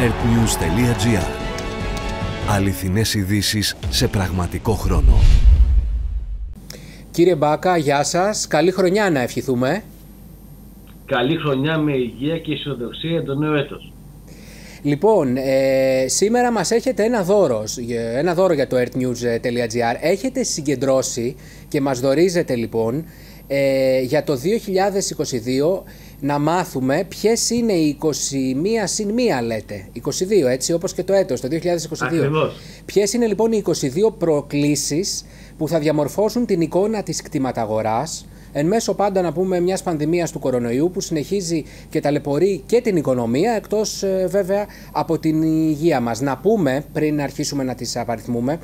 earthnews.gr Αληθινές ειδήσεις σε πραγματικό χρόνο. Κύριε Μπάκα, γεια σας. Καλή χρονιά να ευχηθούμε. Καλή χρονιά με υγεία και ισοδοξία το νέο έτος. Λοιπόν, ε, σήμερα μας έχετε ένα δώρος, ένα δώρο για το earthnews.gr. Έχετε συγκεντρώσει και μας δωρίζετε λοιπόν ε, για το 2022 να μάθουμε ποιες είναι οι 21 συν 1 λέτε. 22 έτσι όπως και το έτος, το 2022. Ακριβώς. Ποιες είναι λοιπόν οι 22 προκλήσεις που θα διαμορφώσουν την εικόνα της κτηματαγοράς εν μέσω πάντα να πούμε μιας πανδημίας του κορονοϊού που συνεχίζει και ταλαιπωρεί και την οικονομία εκτός ε, βέβαια από την υγεία μας. Να πούμε πριν αρχίσουμε να τις απαριθμούμε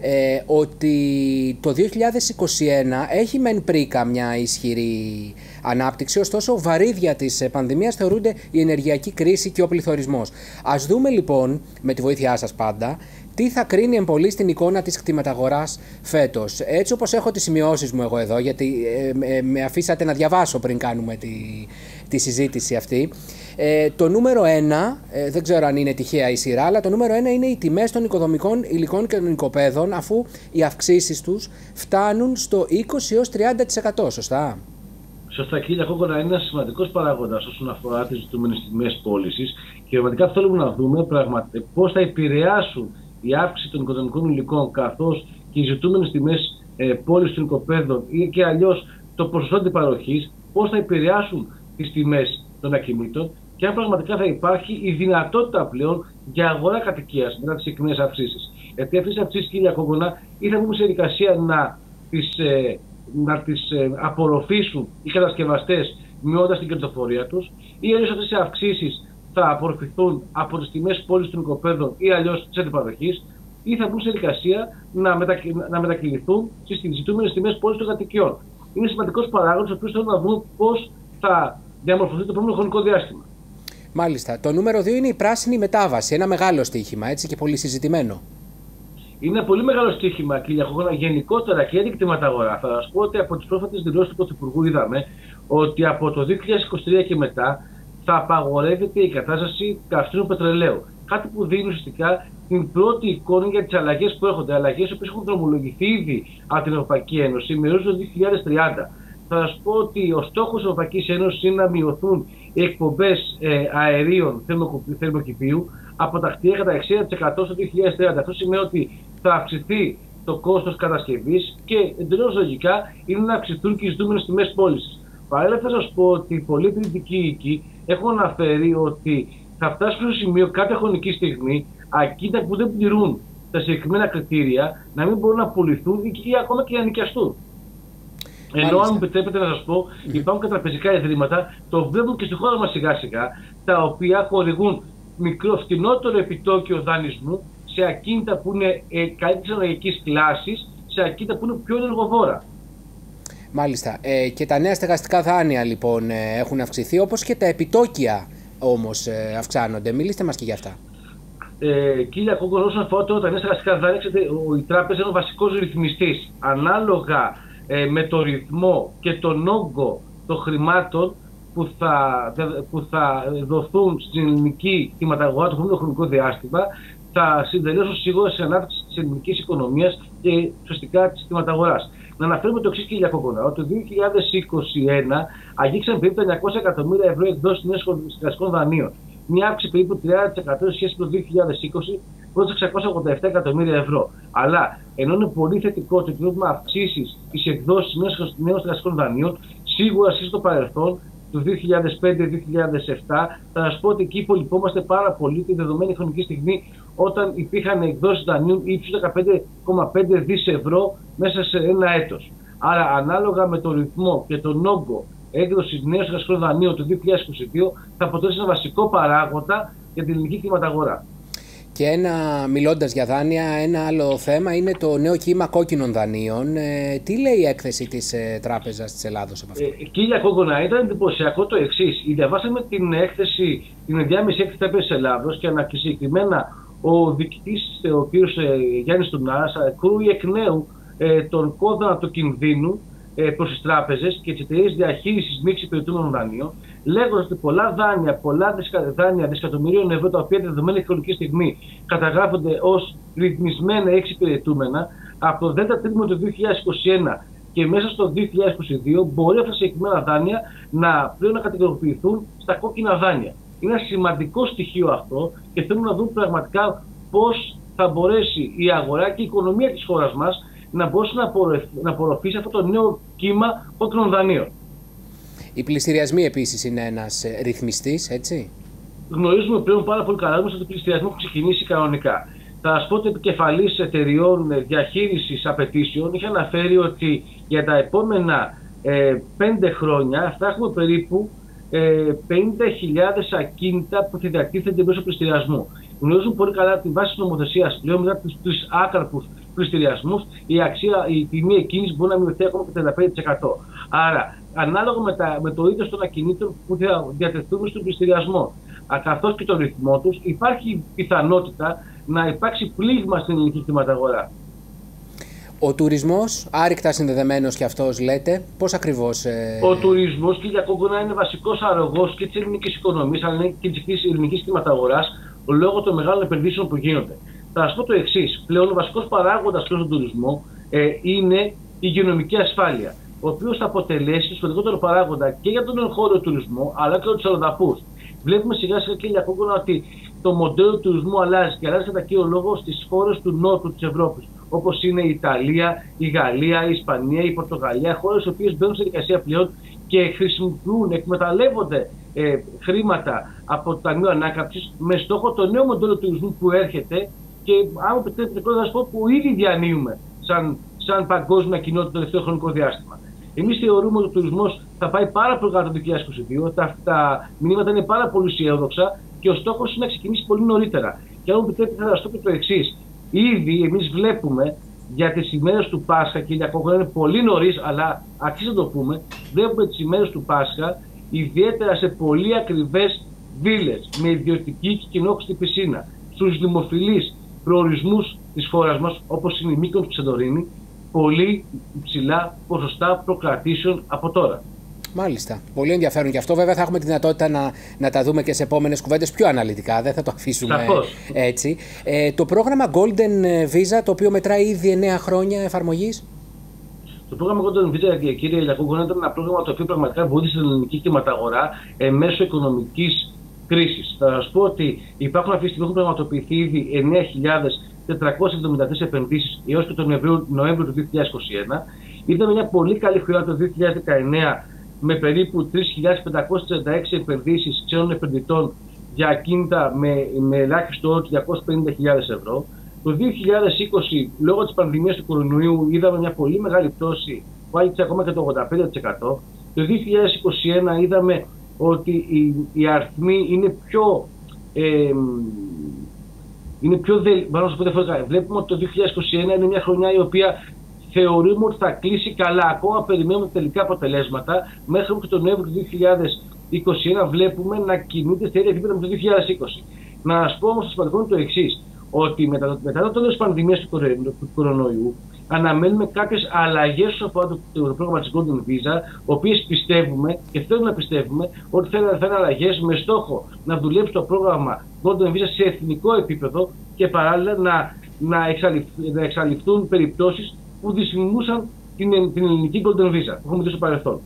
ε, ότι το 2021 έχει μεν πρίκα μια ισχυρή ανάπτυξη, ωστόσο βαρύδια της ε, πανδημίας θεωρούνται η ενεργειακή κρίση και ο πληθωρισμός. Ας δούμε λοιπόν, με τη βοήθειά σας πάντα, τι θα κρίνει εμπολή στην εικόνα της κτηματαγοράς φέτος. Έτσι όπως έχω τις σημειώσεις μου εγώ εδώ, γιατί ε, με αφήσατε να διαβάσω πριν κάνουμε τη, τη συζήτηση αυτή. Ε, το νούμερο 1, ε, δεν ξέρω αν είναι τυχαία η σειρά, αλλά το νούμερο 1 είναι οι τιμές των οικοδομικών υλικών και των οικοπαίδων, αφού οι αυξήσεις τους φτάνουν στο 20 έως 30%, σωστά; Σωστά, κύριε Κόκονα, είναι ένας σημαντικός παράγοντας όσον αφορά τις ζητούμενες τιμές πώλησης και πραγματικά θέλουμε να δούμε πώς θα επηρεάσουν η αύξηση των οικοδομικών υλικών καθώς και οι ζητούμενες τιμές ε, πώληση των οικοπαίδων ή και αλλιώς το ποσοστό αντιπαροχής, πώς θα επηρεάσουν τις τιμές των ακινήτων και αν πραγματικά θα υπάρχει η δυνατότητα πλέον για αγορά κατοικίας μετά τις συγκεκριμένε αυξήσεις. Γιατί αυτές οι αυξήσεις, κύριε Κόκονα, ή θα μπούμε σε διαδικασία να τις ε, να τις ε, απορροφήσουν οι κατασκευαστές μειώντας την κερδοφορία τους, ή αλλιώς αυτές οι αυξήσεις θα απορροφηθούν από τις τιμές πώληση των οικοπαίδων ή αλλιώς της αντιπαροχής, ή θα μπουν σε δικασία να, μετακ... να μετακυληθούν στις ζητούμενε τιμές πώληση των κατοικιών. Είναι σημαντικός παράγοντας, ο οποίος θέλουμε να δούμε πώς θα διαμορφωθεί το επόμενο χρονικό διάστημα. Μάλιστα. Το νούμερο 2 είναι η πράσινη μετάβαση. Ένα μεγάλο στοίχημα έτσι και πολύ συζητημένο. Είναι πολύ μεγάλο στοίχημα, κύριε Χογόνα, γενικότερα και η αγορά. Θα σας πω ότι από τις πρόσφατες δηλώσεις του Πρωθυπουργού είδαμε ότι από το 2023 και μετά θα απαγορεύεται η κατάσταση καυστήρων πετρελαίου. Κάτι που δίνει ουσιαστικά την πρώτη εικόνα για τις αλλαγές που έρχονται. Αλλαγές που έχουν δρομολογηθεί ήδη από την Ευρωπαϊκή Ένωση με το 2030. Θα σας πω ότι ο στόχος της Ευρωπαϊκής Ένωσης είναι να μειωθούν οι εκπομπές ε, αερίων θερμοκηπίου από τα κτίρια κατά 60% στο 2030. Αυτό σημαίνει ότι θα αυξηθεί το κόστος κατασκευής και εντελώς λογικά είναι να αυξηθούν και οι ζητούμενες τιμές πώλησης. Παράλληλα, θα σας πω ότι πολλοί επενδυτικοί οίκοι έχουν αναφέρει ότι θα φτάσουν στο σημείο κάποια χρονική στιγμή ακίνητα που δεν πληρούν τα συγκεκριμένα κριτήρια να μην μπορούν να πουληθούν ή, ή ακόμα και να νοικιαστούν. Ενώ, αν μου επιτρέπετε να σας πω, υπάρχουν και τραπεζικά ιδρύματα, το βλέπουν και στη χώρα μας σιγά σιγά, τα οποία χορηγούν μικρό, φτηνότερο επιτόκιο δανεισμού σε ακίνητα που είναι ε, καλύτερης αναλογική κλάσης, σε ακίνητα που είναι πιο ενεργοβόρα. Μάλιστα. Ε, και τα νέα στεγαστικά δάνεια λοιπόν ε, έχουν αυξηθεί, όπως και τα επιτόκια όμως ε, αυξάνονται. Μιλήστε μας και για αυτά. Ε, κύριε Κόκκο, όσον αφορά τώρα τα νέα στεγαστικά δάνεια, ξέρετε, η τράπεζα είναι ο βασικός ρυθμιστής. Ανάλογα ε, με το ρυθμό και τον όγκο των χρημάτων που θα, που θα δοθούν στην ελληνική χρηματαγορά το επόμενο χρονικό διάστημα, θα συντελέσουν σίγουρα σε ανάπτυξη της ελληνικής οικονομίας και ουσιαστικά της χρηματαγοράς. Να αναφέρουμε το εξής, κύριε Κοκόνα, ότι το 2021 αγγίξαν περίπου τα 900 εκατομμύρια ευρώ εκδόσει νέων σχολικών δανείων. Μια αύξηση περίπου 30% σε σχέση με το 2020 προ 687 εκατομμύρια ευρώ. Αλλά ενώ είναι πολύ θετικό ότι βλέπουμε αυξήσεις στι εκδόσει νέων σχολικών δανείων, σίγουρα εσεί στο παρελθόν του 2005-2007, θα σας πω ότι εκεί υπολοιπόμαστε πάρα πολύ τη δεδομένη χρονική στιγμή όταν υπήρχαν εκδόσεις δανείων ύψους 15,5 δις ευρώ μέσα σε ένα έτος. Άρα, ανάλογα με τον ρυθμό και τον όγκο έκδοσης νέων σχολικών δανείων του 2022, θα αποτελέσει ένα βασικό παράγοντα για την ελληνική κλιματαγορά. Και ένα, μιλώντας για δάνεια, ένα άλλο θέμα είναι το νέο κύμα κόκκινων δανείων. Ε, τι λέει η έκθεση της ε, Τράπεζας της Ελλάδος από αυτό; Ε, κύριε Κόγκονα, ήταν εντυπωσιακό το εξής. Διαβάσαμε την έκθεση, την ενδιάμεση έκθεση της Τράπεζας της Ελλάδος και συγκεκριμένα ο διοικητής, ε, ο κ. Ε, Γιάννης Τουνάρας, ακούει εκ νέου ε, τον κόδωνα του κινδύνου ε, προς τις τράπεζες και τις εταιρείες διαχείρισης μη εξυπηρετούμενων δανείων, λέγοντας ότι πολλά δάνεια, πολλά δάνεια δισεκατομμυρίων ευρώ, τα οποία τη δεδομένη χρονική στιγμή καταγράφονται ως ρυθμισμένα ή εξυπηρετούμενα, από το 10 τρίτο του 2021 και μέσα στο 2022 μπορεί αυτά τα συγκεκριμένα δάνεια να πλέον να κατηγοροποιηθούν στα κόκκινα δάνεια. Είναι ένα σημαντικό στοιχείο αυτό και θέλουμε να δούμε πραγματικά πώς θα μπορέσει η αγορά και η οικονομία της χώρας μας να μπορέσει να απορροφήσεις αυτό το νέο κύμα κόκκινων δανείων. Οι πληστηριασμοί επίσης είναι ένας ε, ρυθμιστής, έτσι; Γνωρίζουμε πλέον πάρα πολύ καλά ότι ο πληστηριασμό έχει ξεκινήσει κανονικά. Θα σα πω ότι επικεφαλής εταιριών διαχείρισης απαιτήσεων είχε αναφέρει ότι για τα επόμενα ε, πέντε χρόνια θα έχουμε περίπου ε, 50.000 ακίνητα που θα διατίθενται μέσω πληστηριασμού. Γνωρίζουν πολύ καλά τη βάση της νομοθεσίας πλέον μετά του άκαρπους πληστηριασμούς, η, αξία, η τιμή εκείνης μπορεί να μειωθεί ακόμα και 35%. Άρα, ανάλογα με, τα, με το είδος των ακινήτων που θα διατεθούμε στον πληστηριασμό, καθώς και τον ρυθμό τους, υπάρχει πιθανότητα να υπάρξει πλήγμα στην ελληνική χρηματαγορά. Ο τουρισμός, άρρηκτα συνδεδεμένος και αυτός, λέτε, πώς ακριβώς. Ε... Ο τουρισμός, κύριε Κόγκονα, είναι βασικός αρρωγός και της ελληνικής οικονομίας, αλλά και της ελληνικής χρηματαγοράς, λόγω των μεγάλων επενδύσεων που γίνονται. Θα σας πω το εξής. Πλέον, ο βασικός παράγοντας στον τουρισμό ε, είναι η υγειονομική ασφάλεια, ο οποίος θα αποτελέσει σημαντικότερο παράγοντα και για τον εγχώριο τουρισμό, αλλά και για τους αλλοδαπούς. Βλέπουμε σιγά σιγά, κύριε Κόγκονα, ότι το μοντέλο του τουρισμού αλλάζει και αλλάζει κατά κύριο λόγο στις χώρες του Νότου της Ευρώπης όπως είναι η Ιταλία, η Γαλλία, η Ισπανία, η Πορτογαλία, χώρες οι οποίες μπαίνουν σε δικασία πλέον και χρησιμοποιούν, εκμεταλλεύονται ε, χρήματα από το Ταμείο Ανάκαμψης με στόχο το νέο μοντέλο τουρισμού που έρχεται και αν επιτρέπετε να σας πω που ήδη διανύουμε σαν, σαν παγκόσμια κοινότητα το τελευταίο χρονικό διάστημα. Εμείς θεωρούμε ότι ο τουρισμός θα πάει πάρα πολύ κάτω το 2022. Τα, τα μηνύματα είναι πάρα πολύ αισιόδοξα και ο στόχος είναι να ξεκινήσει πολύ νωρίτερα. Και αν μου επιτρέπετε, θα σας πω και το εξής. Ήδη εμείς βλέπουμε για τις ημέρες του Πάσχα, και ακόμα είναι πολύ νωρίς, αλλά αξίζει να το πούμε, βλέπουμε τις ημέρες του Πάσχα ιδιαίτερα σε πολύ ακριβές βίλες με ιδιωτική και κοινόχρηστη πισίνα. Στους δημοφιλείς προορισμούς της χώρας μας, όπως είναι η Μήκονο του Σαντορίνη, πολύ υψηλά ποσοστά προκρατήσεων από τώρα. Μάλιστα. Πολύ ενδιαφέρον και αυτό. Βέβαια, θα έχουμε τη δυνατότητα να, να τα δούμε και σε επόμενες κουβέντες πιο αναλυτικά. Δεν θα το αφήσουμε έτσι. Ε, το πρόγραμμα Golden Visa, το οποίο μετράει ήδη 9 χρόνια εφαρμογής; Το πρόγραμμα Golden Visa, κύριε Ιλιακού, ήταν ένα πρόγραμμα το οποίο πραγματικά βοήθησε την ελληνική κλιματαγορά ε, μέσω οικονομικής κρίσης. Θα σας πω ότι υπάρχουν αυτή τη στιγμή έχουν πραγματοποιηθεί ήδη 9.474 επενδύσεις έως και τον Νοέμβριο του 2021. Ήταν μια πολύ καλή χρονιά το 2019 με περίπου 3.546 επενδύσεις ξένων επενδυτών για ακίνητα με, με ελάχιστο όρο 250.000 ευρώ. Το 2020, λόγω της πανδημίας του κορονοϊού, είδαμε μια πολύ μεγάλη πτώση που άγγιξε ακόμα και το 85%. Το 2021 είδαμε ότι οι, οι αριθμοί είναι πιο. Ε, είναι πιο δε, Βλέπουμε ότι το 2021 είναι μια χρονιά η οποία θεωρούμε ότι θα κλείσει καλά. Ακόμα περιμένουμε τελικά αποτελέσματα. Μέχρι και τον Νοέμβριο του 2021 βλέπουμε να κινείται στα ίδια επίπεδα με το 2020. Να σα πω όμως το σημαντικό είναι το εξής, ότι μετά, μετά το τέλο τη πανδημίας του, του κορονοϊού, αναμένουμε κάποιες αλλαγές όσον αφορά το, το, πρόγραμμα της Golden Visa, οποίε πιστεύουμε και θέλουμε να πιστεύουμε ότι θα είναι αλλαγές με στόχο να δουλέψει το πρόγραμμα Golden Visa σε εθνικό επίπεδο και παράλληλα να, να, να εξαλειφθούν περιπτώσεις που δυσφημούσαν την, την ελληνική Golden Visa που έχουμε δει στο παρελθόν.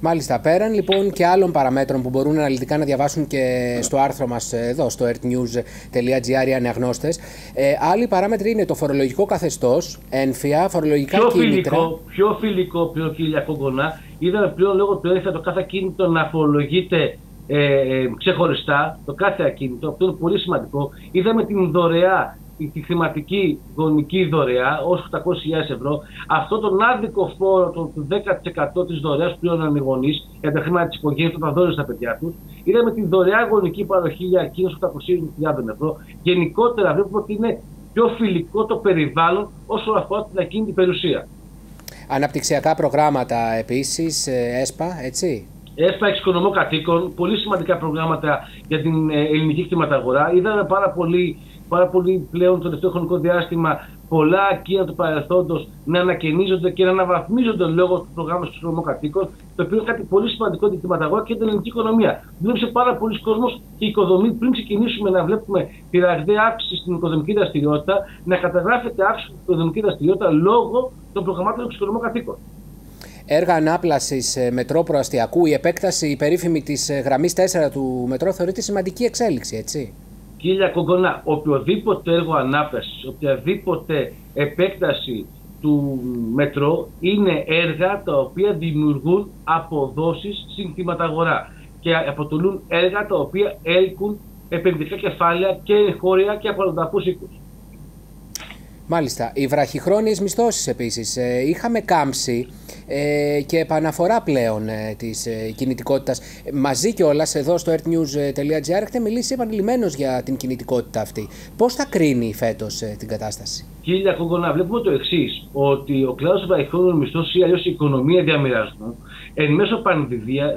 Μάλιστα, πέραν λοιπόν και άλλων παραμέτρων που μπορούν αναλυτικά να διαβάσουν και στο άρθρο μας εδώ, στο earthnews.gr οι αναγνώστες. Ε, άλλοι παράμετροι είναι το φορολογικό καθεστώς, ένφια, φορολογικά πιο κίνητρα. Φιλικό, πιο φιλικό πλέον, κύριε Κόγκονα, είδαμε πλέον λόγω του ένφια το κάθε κίνητο να φορολογείται ε, ε, ξεχωριστά, το κάθε ακίνητο. Αυτό είναι πολύ σημαντικό. Είδαμε την δωρεά τη χρηματική γονική δωρεά ω 800.000 ευρώ, αυτό τον άδικο φόρο του 10% της δωρεάς που πλήρωναν οι γονείς για τα χρήματα της οικογένειας που τα δώσουν στα παιδιά τους, είδαμε τη δωρεά γονική παροχή για εκείνους 800.000 ευρώ. Γενικότερα βλέπουμε ότι είναι πιο φιλικό το περιβάλλον όσο αφορά την ακίνητη περιουσία. Αναπτυξιακά προγράμματα επίσης, ε, ΕΣΠΑ, έτσι; ΕΣΠΑ, εξοικονομώ κατοίκων, πολύ σημαντικά προγράμματα για την ε, ελληνική κτηματαγορά. Είδαμε πάρα πολύ πάρα πολύ πλέον το τελευταίο χρονικό διάστημα πολλά κύρια του παρελθόντος να ανακαινίζονται και να αναβαθμίζονται λόγω του προγράμματος του νομοκατοίκων, το οποίο είναι κάτι πολύ σημαντικό για την κτηματαγορά και την ελληνική οικονομία. Δούλεψε πάρα πολλοί κόσμος και η οικοδομή, πριν ξεκινήσουμε να βλέπουμε τη ραγδαία αύξηση στην οικοδομική δραστηριότητα, να καταγράφεται αύξηση στην οικοδομική δραστηριότητα λόγω των προγραμμάτων του οικονομοκατοίκων έργα ανάπλασης ε, μετρό προαστιακού, η επέκταση η περίφημη της ε, γραμμής 4 του μετρό θεωρείται σημαντική εξέλιξη, έτσι; Κύριε Κογκονά, οποιοδήποτε έργο ανάπλαση, οποιαδήποτε επέκταση του μετρό είναι έργα τα οποία δημιουργούν αποδόσεις στην αγορά και αποτελούν έργα τα οποία έλκουν επενδυτικά κεφάλαια και χώρια και από οίκους. Μάλιστα. Οι βραχυχρόνιες μισθώσεις επίσης. Ε, είχαμε κάμψει ε, και επαναφορά πλέον ε, της ε, κινητικότητας. Μαζί κιόλας εδώ στο earthnews.gr έχετε μιλήσει επανειλημμένως για την κινητικότητα αυτή. Πώς θα κρίνει φέτος ε, την κατάσταση; Κύριε να βλέπουμε το εξής, ότι ο κλάδος των βραχυχρόνιων μισθών ή αλλιώς η οικονομία διαμοιρασμού εν μέσω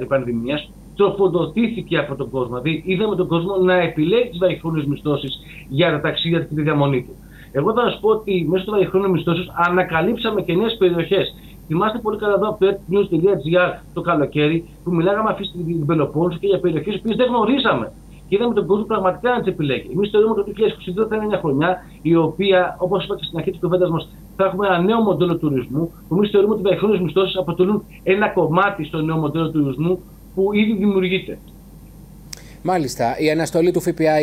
πανδημίας τροφοδοτήθηκε από τον κόσμο. Δηλαδή είδαμε τον κόσμο να επιλέγει τις βραχυχρόνιες μισθώσεις για τα ταξίδια και τη διαμονή του. Εγώ θα σας πω ότι μέσω του βραχυχρόνιου μισθώσεως ανακαλύψαμε και νέες περιοχές. Θυμάστε πολύ καλά εδώ από το earthnews.gr το καλοκαίρι που μιλάγαμε αυτή στην Πελοπόννησο και για περιοχές που δεν γνωρίζαμε. Και είδαμε τον κόσμο πραγματικά να τις επιλέγει. Εμείς θεωρούμε ότι το 2022 θα είναι μια χρονιά η οποία, όπως είπα και στην αρχή της κουβέντας μας, θα έχουμε ένα νέο μοντέλο τουρισμού. Εμείς θεωρούμε ότι οι βραχυχρόνιε μισθώσεις αποτελούν ένα κομμάτι στο νέο μοντέλο τουρισμού που ήδη δημιουργείται. Μάλιστα. Η αναστολή του ΦΠΑ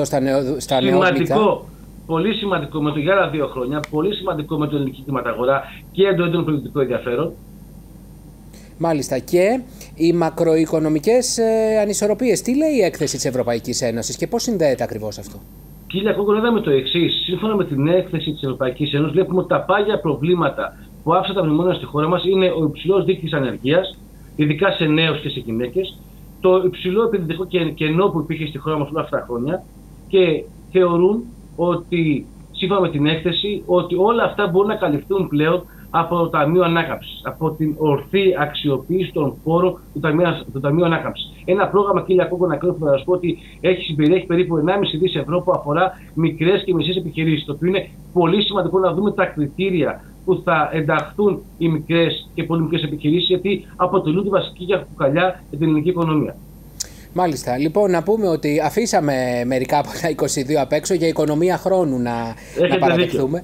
24% στα, νεο, στα Σημαντικό πολύ σημαντικό με το για άλλα δύο χρόνια, πολύ σημαντικό με την ελληνική κλιματαγορά και το έντονο πολιτικό ενδιαφέρον. Μάλιστα. Και οι μακροοικονομικές ε, ανισορροπίες. Τι λέει η έκθεση της Ευρωπαϊκής Ένωσης και πώς συνδέεται ακριβώς αυτό; Κύριε Κόκκο, είδαμε το εξής. Σύμφωνα με την έκθεση της Ευρωπαϊκής Ένωσης, βλέπουμε ότι τα πάγια προβλήματα που άφησαν τα μνημόνια στη χώρα μας είναι ο υψηλός δείκτης ανεργίας, ειδικά σε νέους και σε γυναίκες, το υψηλό επενδυτικό κενό που υπήρχε στη χώρα μας όλα αυτά τα χρόνια και θεωρούν ότι σύμφωνα με την έκθεση ότι όλα αυτά μπορούν να καλυφθούν πλέον από το Ταμείο Ανάκαμψης, από την ορθή αξιοποίηση των φόρων του Ταμείου, του Ταμείου Ανάκαμψης. Ένα πρόγραμμα, κύριε Κόκο, να κλείνω, θα σας πω ότι έχει συμπεριέχει περίπου 1,5 δις ευρώ που αφορά μικρές και μισέ επιχειρήσεις. Το οποίο είναι πολύ σημαντικό να δούμε τα κριτήρια που θα ενταχθούν οι μικρές και πολύ μικρές επιχειρήσεις, γιατί αποτελούν τη βασική για την ελληνική οικονομία. Μάλιστα. Λοιπόν, να πούμε ότι αφήσαμε μερικά από τα 22 απ' έξω για οικονομία χρόνου να, να παραδεχθούμε.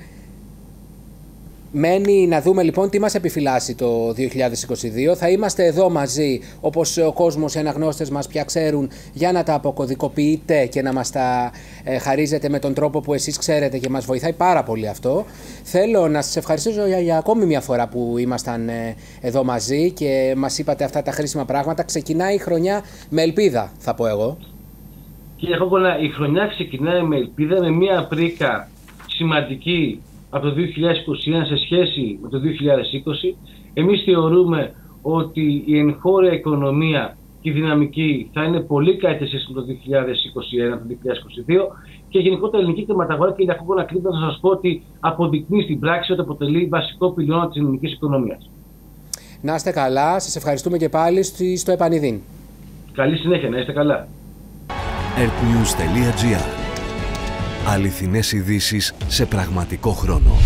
Μένει να δούμε λοιπόν τι μας επιφυλάσσει το 2022. Θα είμαστε εδώ μαζί, όπως ο κόσμος, οι αναγνώστες μας πια ξέρουν, για να τα αποκωδικοποιείτε και να μας τα ε, χαρίζετε με τον τρόπο που εσείς ξέρετε και μας βοηθάει πάρα πολύ αυτό. Θέλω να σας ευχαριστήσω για, για ακόμη μια φορά που ήμασταν ε, εδώ μαζί και μας είπατε αυτά τα χρήσιμα πράγματα. Ξεκινάει η χρονιά με ελπίδα, θα πω εγώ. Κύριε Χόγκολα, η χρονιά ξεκινάει με ελπίδα, με μια πρίκα σημαντική από το 2021 σε σχέση με το 2020. Εμείς θεωρούμε ότι η εγχώρια οικονομία και η δυναμική θα είναι πολύ καλύτερη σε με το 2021, το 2022 και γενικότερα η ελληνική κλιματαγορά και η να κρίνω να σας πω ότι αποδεικνύει στην πράξη ότι αποτελεί βασικό πυλώνα της ελληνικής οικονομίας. Να είστε καλά, σας ευχαριστούμε και πάλι στο επανειδήν. Καλή συνέχεια, να είστε καλά. Alηθινές ειδήσεις σε πραγματικό χρόνο.